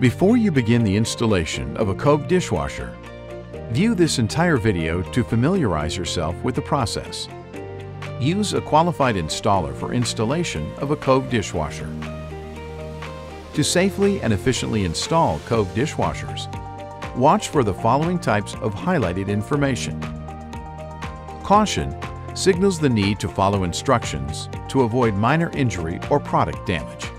Before you begin the installation of a Cove dishwasher, view this entire video to familiarize yourself with the process. Use a qualified installer for installation of a Cove dishwasher. To safely and efficiently install Cove dishwashers, watch for the following types of highlighted information. Caution signals the need to follow instructions to avoid minor injury or product damage.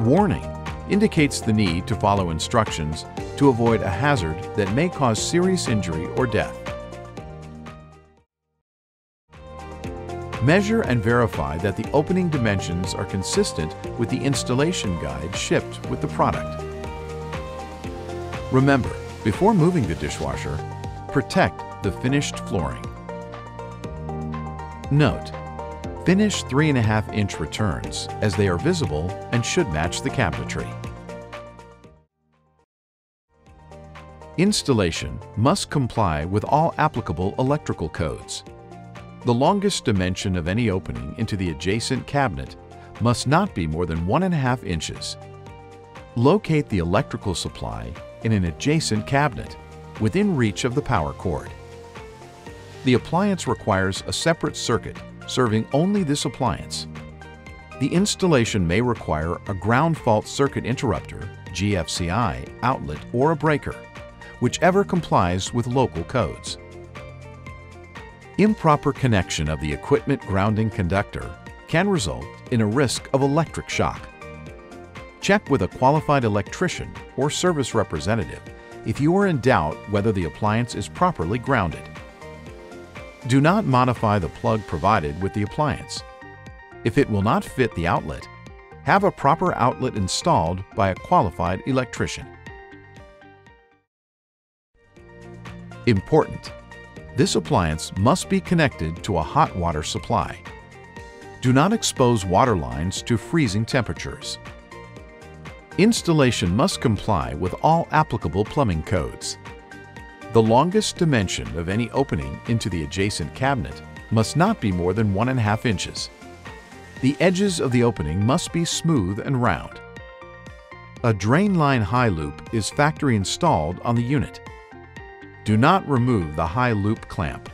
Warning indicates the need to follow instructions to avoid a hazard that may cause serious injury or death. Measure and verify that the opening dimensions are consistent with the installation guide shipped with the product. Remember, before moving the dishwasher, protect the finished flooring. Note, finish 3.5 inch returns as they are visible and should match the cabinetry. Installation must comply with all applicable electrical codes. The longest dimension of any opening into the adjacent cabinet must not be more than 1.5 inches. Locate the electrical supply in an adjacent cabinet within reach of the power cord. The appliance requires a separate circuit serving only this appliance. The installation may require a ground fault circuit interrupter, GFCI, outlet, or a breaker, whichever complies with local codes. Improper connection of the equipment grounding conductor can result in a risk of electric shock. Check with a qualified electrician or service representative if you are in doubt whether the appliance is properly grounded. Do not modify the plug provided with the appliance. If it will not fit the outlet, have a proper outlet installed by a qualified electrician. Important! This appliance must be connected to a hot water supply. Do not expose water lines to freezing temperatures. Installation must comply with all applicable plumbing codes. The longest dimension of any opening into the adjacent cabinet must not be more than 1.5 inches. The edges of the opening must be smooth and round. A drain line high loop is factory installed on the unit. Do not remove the high loop clamp.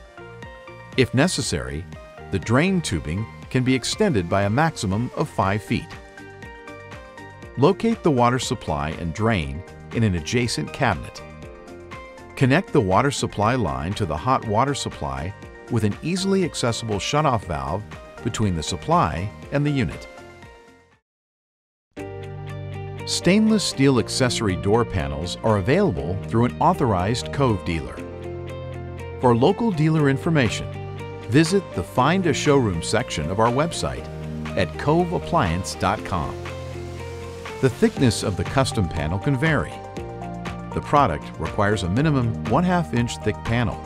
If necessary, the drain tubing can be extended by a maximum of 5 feet. Locate the water supply and drain in an adjacent cabinet. Connect the water supply line to the hot water supply with an easily accessible shutoff valve between the supply and the unit. Stainless steel accessory door panels are available through an authorized Cove dealer. For local dealer information, visit the Find a Showroom section of our website at coveappliance.com. The thickness of the custom panel can vary. The product requires a minimum 1 2 inch thick panel,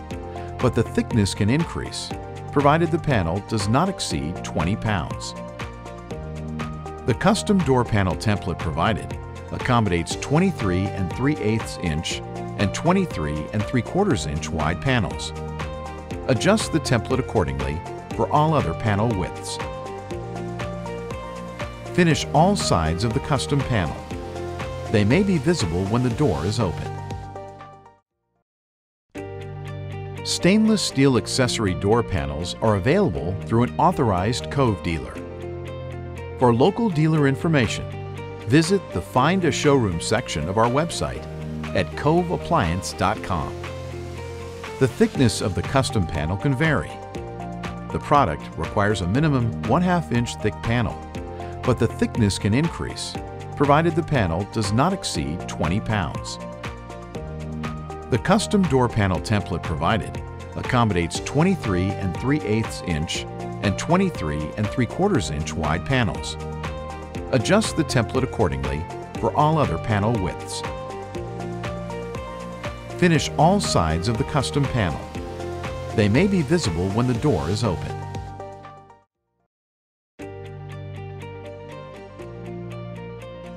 but the thickness can increase, provided the panel does not exceed 20 pounds. The custom door panel template provided accommodates 23 and 3 8 inch and 23 and 3 quarters inch wide panels. Adjust the template accordingly for all other panel widths. Finish all sides of the custom panel. They may be visible when the door is open. Stainless steel accessory door panels are available through an authorized Cove dealer. For local dealer information, visit the Find a Showroom section of our website at coveappliance.com. The thickness of the custom panel can vary. The product requires a minimum 1 2 inch thick panel, but the thickness can increase, provided the panel does not exceed 20 pounds. The custom door panel template provided accommodates 23 and 3 8 inch and 23 and 3 quarters inch wide panels. Adjust the template accordingly for all other panel widths. Finish all sides of the custom panel. They may be visible when the door is open.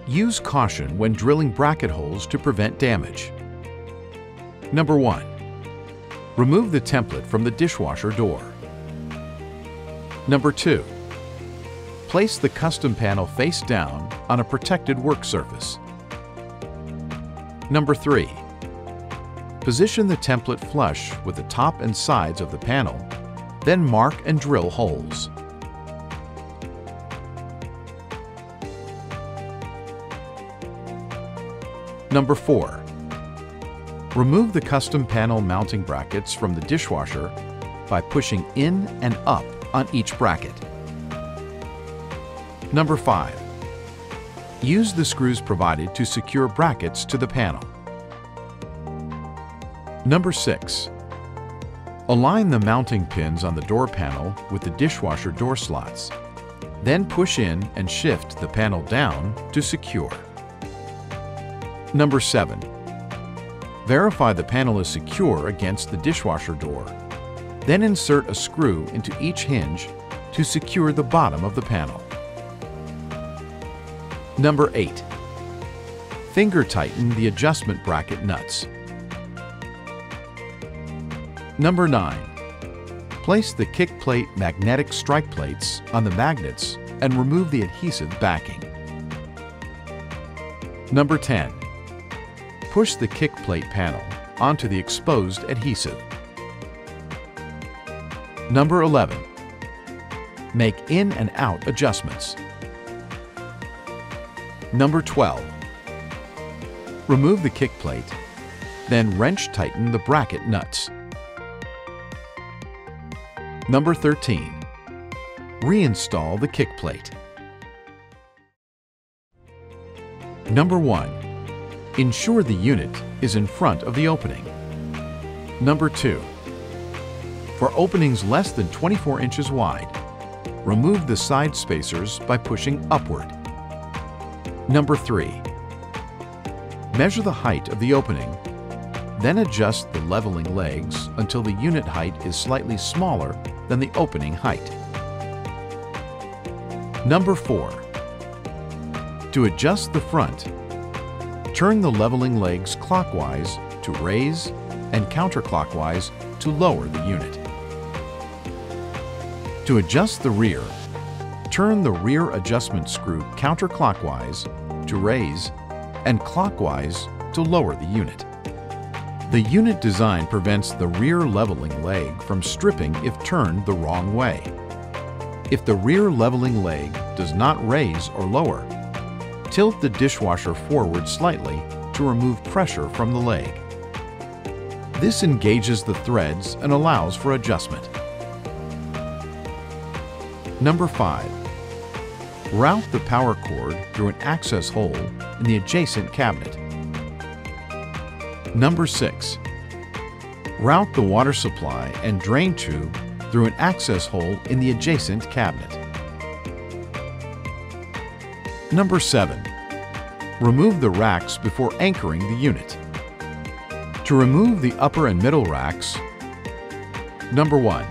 Use caution when drilling bracket holes to prevent damage. Number 1. Remove the template from the dishwasher door. Number 2. Place the custom panel face down on a protected work surface. Number 3. Position the template flush with the top and sides of the panel, then mark and drill holes. Number 4. Remove the custom panel mounting brackets from the dishwasher by pushing in and up on each bracket. Number 5. Use the screws provided to secure brackets to the panel. Number 6. Align the mounting pins on the door panel with the dishwasher door slots. Then push in and shift the panel down to secure. Number 7. Verify the panel is secure against the dishwasher door. Then insert a screw into each hinge to secure the bottom of the panel. Number 8. Finger tighten the adjustment bracket nuts. Number 9. Place the kick plate magnetic strike plates on the magnets and remove the adhesive backing. Number 10. Push the kick plate panel onto the exposed adhesive. Number 11. Make in and out adjustments. Number 12. Remove the kick plate, then wrench tighten the bracket nuts. Number 13. Reinstall the kick plate. Number 1. Ensure the unit is in front of the opening. Number 2. For openings less than 24 inches wide, remove the side spacers by pushing upward. Number 3. Measure the height of the opening, then adjust the leveling legs until the unit height is slightly smaller than the opening height. Number 4. To adjust the front, turn the leveling legs clockwise to raise and counterclockwise to lower the unit. To adjust the rear, turn the rear adjustment screw counterclockwise to raise and clockwise to lower the unit. The unit design prevents the rear leveling leg from stripping if turned the wrong way. If the rear leveling leg does not raise or lower, tilt the dishwasher forward slightly to remove pressure from the leg. This engages the threads and allows for adjustment. Number 5. Route the power cord through an access hole in the adjacent cabinet. Number 6. Route the water supply and drain tube through an access hole in the adjacent cabinet. Number 7. Remove the racks before anchoring the unit. To remove the upper and middle racks, Number 1.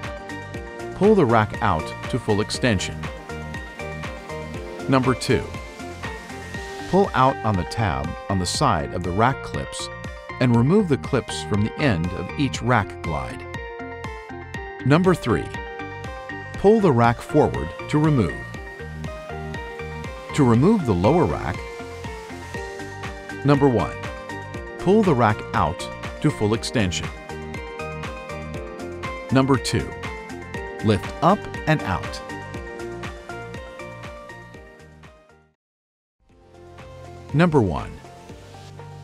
Pull the rack out to full extension. Number 2. Pull out on the tab on the side of the rack clips and remove the clips from the end of each rack glide. Number 3. Pull the rack forward to remove. To remove the lower rack, Number 1. Pull the rack out to full extension. Number 2. Lift up and out. Number 1.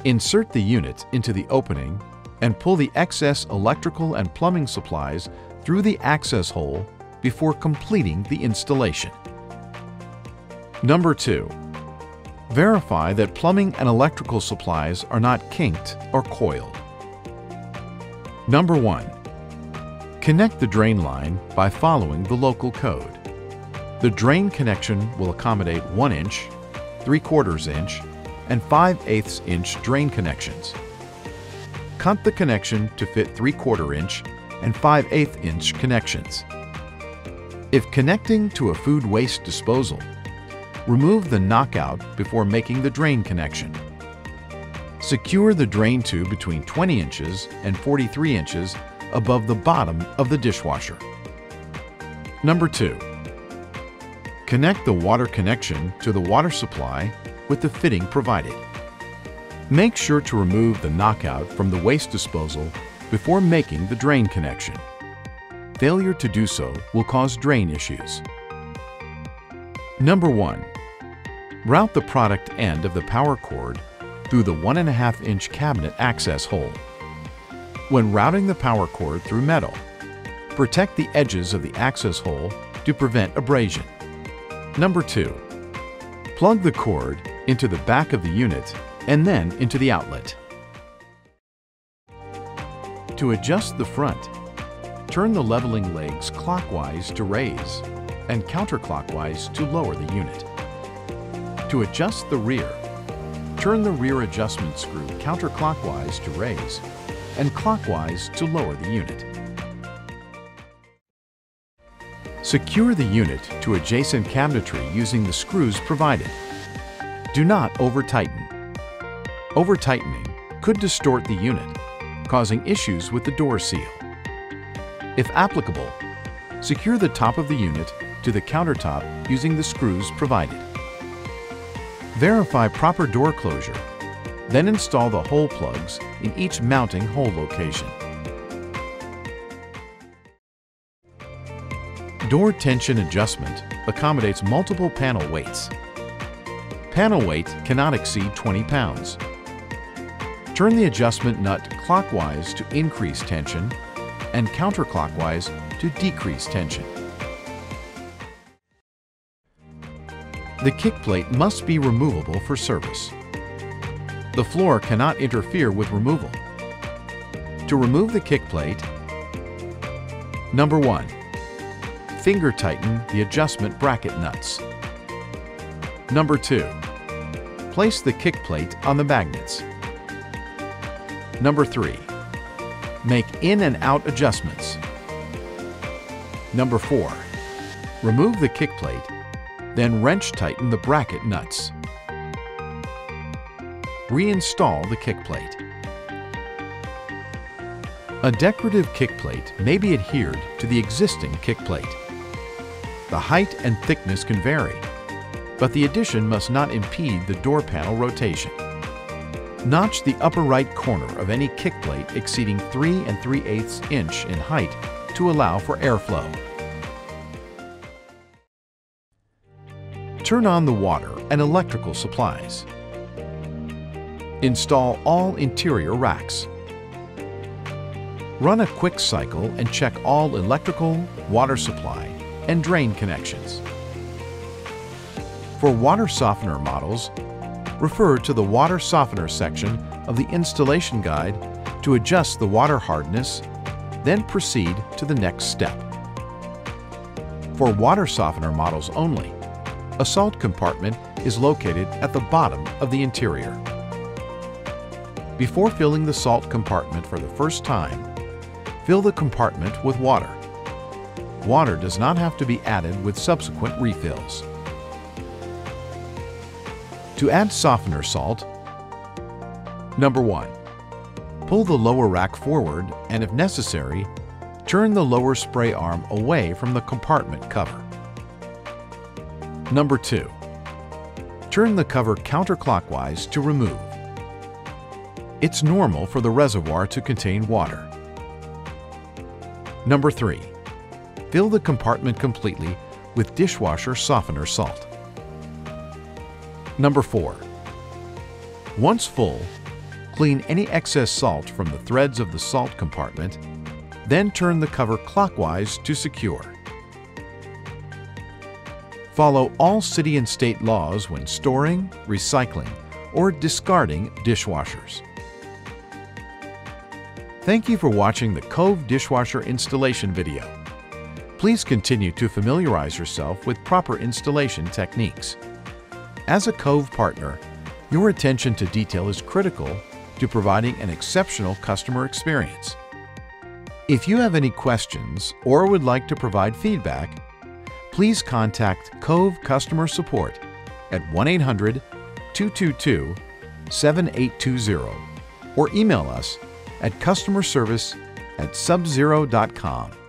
Insert the unit into the opening and pull the excess electrical and plumbing supplies through the access hole before completing the installation. Number 2. Verify that plumbing and electrical supplies are not kinked or coiled. Number 1. Connect the drain line by following the local code. The drain connection will accommodate 1 inch, 3 quarters inch, and 5 eighths inch drain connections. Cut the connection to fit 3 quarter inch and 5 eighth inch connections. If connecting to a food waste disposal, remove the knockout before making the drain connection. Secure the drain tube between 20 inches and 43 inches above the bottom of the dishwasher. Number 2. Connect the water connection to the water supply with the fitting provided. Make sure to remove the knockout from the waste disposal before making the drain connection. Failure to do so will cause drain issues. Number 1. Route the product end of the power cord through the 1.5 inch cabinet access hole. When routing the power cord through metal, protect the edges of the access hole to prevent abrasion. Number 2. Plug the cord into the back of the unit and then into the outlet. To adjust the front, turn the leveling legs clockwise to raise and counterclockwise to lower the unit. To adjust the rear, turn the rear adjustment screw counterclockwise to raise and clockwise to lower the unit. Secure the unit to adjacent cabinetry using the screws provided. Do not over-tighten. Over-tightening could distort the unit, causing issues with the door seal. If applicable, secure the top of the unit to the countertop using the screws provided. Verify proper door closure, then install the hole plugs in each mounting hole location. Door tension adjustment accommodates multiple panel weights. Panel weight cannot exceed 20 pounds. Turn the adjustment nut clockwise to increase tension and counterclockwise to decrease tension. The kick plate must be removable for service. The floor cannot interfere with removal. To remove the kick plate, number 1. Finger tighten the adjustment bracket nuts. Number 2. Place the kick plate on the magnets. Number 3. Make in and out adjustments. Number 4. Remove the kick plate then wrench tighten the bracket nuts. Reinstall the kick plate. A decorative kick plate may be adhered to the existing kick plate. The height and thickness can vary, but the addition must not impede the door panel rotation. Notch the upper right corner of any kick plate exceeding 3 and 3 8 inch in height to allow for airflow. Turn on the water and electrical supplies. Install all interior racks. Run a quick cycle and check all electrical, water supply, and drain connections. For water softener models, refer to the water softener section of the installation guide to adjust the water hardness, then proceed to the next step. For water softener models only, a salt compartment is located at the bottom of the interior. Before filling the salt compartment for the first time, fill the compartment with water. Water does not have to be added with subsequent refills. To add softener salt, number 1. Pull the lower rack forward and if necessary, turn the lower spray arm away from the compartment cover. Number 2. Turn the cover counterclockwise to remove. It's normal for the reservoir to contain water. Number 3. Fill the compartment completely with dishwasher softener salt. Number 4. Once full, clean any excess salt from the threads of the salt compartment, then turn the cover clockwise to secure. Follow all city and state laws when storing, recycling, or discarding dishwashers. Thank you for watching the Cove dishwasher installation video. Please continue to familiarize yourself with proper installation techniques. As a Cove partner, your attention to detail is critical to providing an exceptional customer experience. If you have any questions or would like to provide feedback, please contact Cove Customer Support at 1 800 222 7820 or email us at customerservice at subzero.com.